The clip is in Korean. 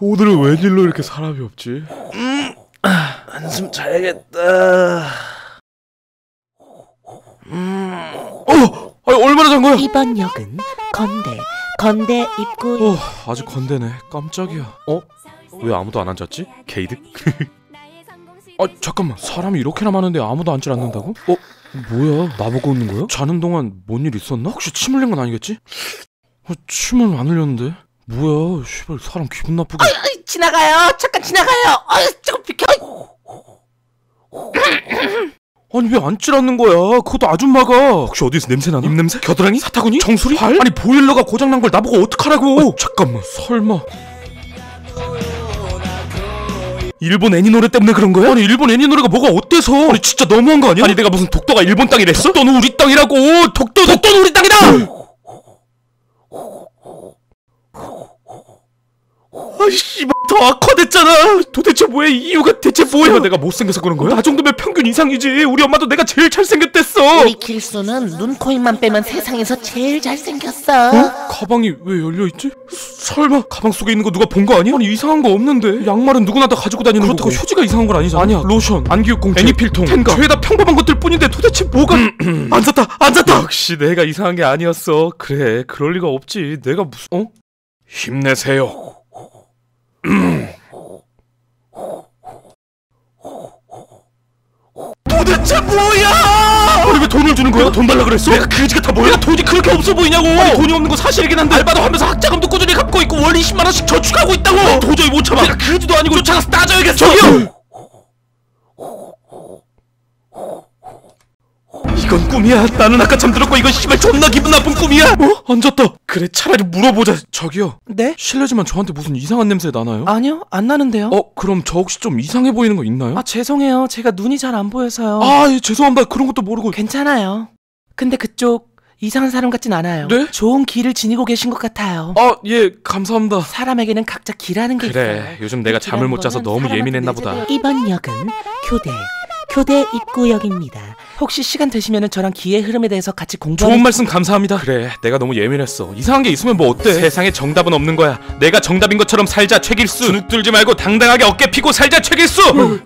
오늘은 웬일로 이렇게 사람이 없지? 한숨 자야겠다. 어! 아니, 얼마나 잔 거야? 이번 역은 건대 건대 입구 어, 아직 건대네. 깜짝이야. 어? 왜 아무도 안 앉았지? 게이드? 아, 잠깐만. 사람이 이렇게나 많은데 아무도 앉질 않는다고? 어? 뭐야? 나보고 웃는 거야? 자는 동안 뭔 일 있었나? 혹시 침 흘린 건 아니겠지? 어, 침을 안 흘렸는데? 뭐야? 씨발 사람 기분 나쁘게. 아이, 지나가요 잠깐 지나가요 아이, 조금 비켜 아니 왜 앉질 않는 거야? 그것도 아줌마가 혹시 어디서 냄새 나나? 입냄새? 겨드랑이? 사타구니? 정수리? 발? 아니 보일러가 고장난 걸 나보고 어떡하라고? 아, 잠깐만 설마 일본 애니 노래 때문에 그런 거야? 아니 일본 애니 노래가 뭐가 어때서? 아니 진짜 너무한 거 아니야? 아니 내가 무슨 독도가 일본 땅이랬어? 독도는 우리 땅이라고 독도 독도는 우리 땅이다! 아이씨 더 악화됐잖아. 도대체 뭐야 이 이유가 대체 뭐야? 내가 못생겨서 그런 거야? 나 정도면 평균 이상이지. 우리 엄마도 내가 제일 잘생겼댔어. 우리 길수는 눈, 코, 입만 빼면 세상에서 제일 잘생겼어. 어? 가방이 왜 열려있지? 설마 가방 속에 있는 거 누가 본 거 아니야? 아니 이상한 거 없는데. 양말은 누구나 다 가지고 다니는 그렇다고 거고. 휴지가 이상한 건 아니잖아. 아니야. 로션, 안기육공책, 애니필통, 텐가. 죄다 평범한 것들 뿐인데 도대체 뭐가 안 샀다 안 샀다! 역시 내가 이상한 게 아니었어. 그래 그럴 리가 없지. 내가 무슨 어? 힘내세요 도대체 뭐야? 아니 왜 돈을 주는 거야? 내가 돈 달라 그랬어? 내가 그지가 다 뭐야? 내가 돈이 그렇게 없어 보이냐고? 아니 돈이 없는 건 사실이긴 한데 알바도 하면서 학자금도 꾸준히 갚고 있고 월 20만 원씩 저축하고 있다고 나 도저히 못 참아 내가 그지도 아니고 쫓아가서 따져야겠어 저기요! 이건 꿈이야 나는 아까 잠들었고 이건 씨발 존나 기분 나쁜 꿈이야 어? 앉았다 그래 차라리 물어보자 저기요 네? 실례지만 저한테 무슨 이상한 냄새 나나요? 아니요, 안 나는데요. 어 그럼 저 혹시 좀 이상해 보이는 거 있나요? 아, 죄송해요. 제가 눈이 잘 안 보여서요. 아, 예, 죄송합니다. 그런 것도 모르고. 괜찮아요. 근데 그쪽 이상한 사람 같진 않아요. 네? 좋은 길을 지니고 계신 것 같아요. 아, 예, 감사합니다. 사람에게는 각자 길하는 게 있어요. 그래, 요즘 내가 잠을 못 자서 너무 예민했나 보다. 이번 역은 교대 교대 입구역입니다 혹시 시간 되시면 저랑 기의 흐름에 대해서 같이 좋은 공부하는 말씀 감사합니다. 그래, 내가 너무 예민했어. 이상한 게 있으면 뭐 어때? 세상에 정답은 없는 거야. 내가 정답인 것처럼 살자, 최길수. 주눅 들지 말고 당당하게 어깨 피고 살자, 최길수.